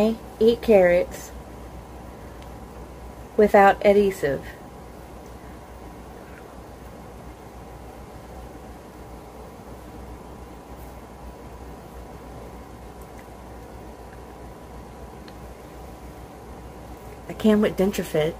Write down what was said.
I eat carrots without adhesive? I can with dentrofit.